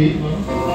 direito, mano.